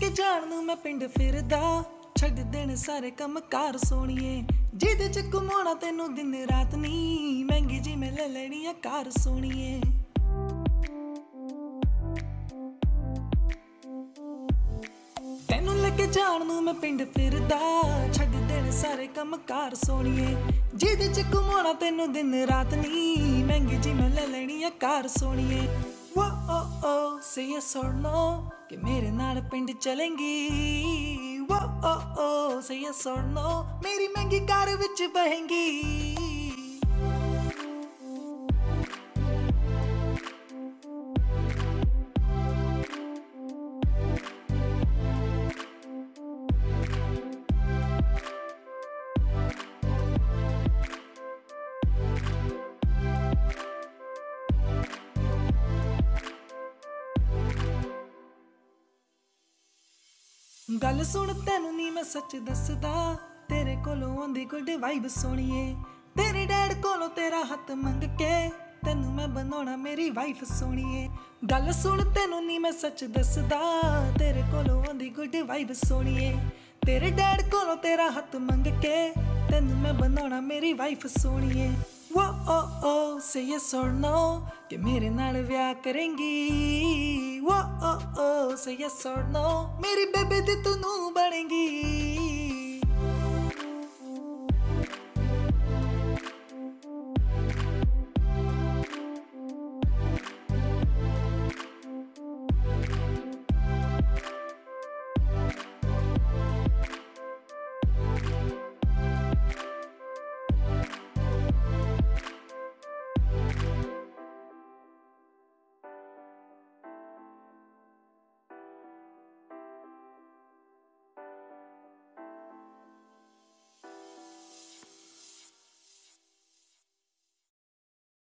ਕੇ ਜਾਣ ਨੂੰ ਮੈਂ ਪਿੰਡ ਫਿਰਦਾ। ਛੱਡ ਦੇਣ ਸਾਰੇ ਕੰਮ ਕਾਰ ਸੋਣੀਏ ਜਿਹਦੇ ਚ ਘੁਮਾਉਣਾ ਤੈਨੂੰ ਦਿਨ ਰਾਤ ਨਹੀਂ ਮਹਿੰਗੀ ਜੀ ਮੈਂ ਲੈ ਲੈਣੀ ਆ ਕਾਰ ਸੋਣੀਏ ਤੈਨੂੰ ਲੈ ਕੇ ਜਾਣ ਨੂੰ ਮੈਂ ਪਿੰਡ ਫਿਰਦਾ। ਛੱਡ ਦੇਣ ਸਾਰੇ ਕੰਮ ਕਾਰ ਸੋਣੀਏ ਜਿਹਦੇ ਚ ਘੁਮਾਉਣਾ ਤੈਨੂੰ ਦਿਨ ਰਾਤ ਨਹੀਂ ਮਹਿੰਗੀ ਜੀ ਮੈਂ ਲੈ ਲੈਣੀ ਆ ਕਾਰ ਸੋਣੀਏ ਸੇ ਇਹ ਸੁਣ ਲੋ ਕਿ ਮੇਰੇ ਨਾਲ ਪਿੰਡ ਚਲेंगी ਵੋ ਓ ਓ ਸੇ ਇਹ ਸੁਣ ਲੋ ਮੇਰੀ ਮਹਿੰਗੀ ਕਾਰ ਵਿੱਚ ਬਹੇਂਗੀ। ਗੱਲ ਸੁਣ, ਤੈਨੂੰ ਨਹੀਂ ਮੈਂ ਸੱਚ ਦੱਸਦਾ। ਤੇਰੇ ਕੋਲੋਂ ਆਉਂਦੀ ਗੁੱਡ ਵਾਈਬ ਸੋਣੀਏ। ਤੇਰੇ ਡੈਡ ਕੋਲੋਂ ਤੇਰਾ ਹੱਥ ਮੰਗ ਕੇ ਤੈਨੂੰ ਮੈਂ ਬਣਾਉਣਾ ਮੇਰੀ ਵਾਈਫ ਸੋਣੀਏ। ਗੱਲ ਸੁਣ, ਤੈਨੂੰ ਨਹੀਂ ਮੈਂ ਸੱਚ ਦੱਸਦਾ। ਤੇਰੇ ਕੋਲੋਂ ਆਉਂਦੀ ਗੁੱਡ ਵਾਈਬ ਸੋਣੀਏ। ਤੇਰੇ ਡੈਡ ਕੋਲੋਂ ਤੇਰਾ ਹੱਥ ਮੰਗ ਕੇ ਤੈਨੂੰ ਮੈਂ ਬਣਾਉਣਾ ਮੇਰੀ ਵਾਈਫ ਸੋਣੀਏ। ਵਾ ਓ ਓ ਸੇ ਯੈਸ অর ਨੋ, ਕਿ ਮੇਰੇ ਨਾਲ ਵਿਆਹ ਕਰੇਂਗੀ। ਵੋ ਓ ਓ ਸੇ ਯੈਸ অর ਨੋ ਮੇਰੀ ਬੇਬੇ ਦੀ ਤੂੰ ਬਣੇਗੀ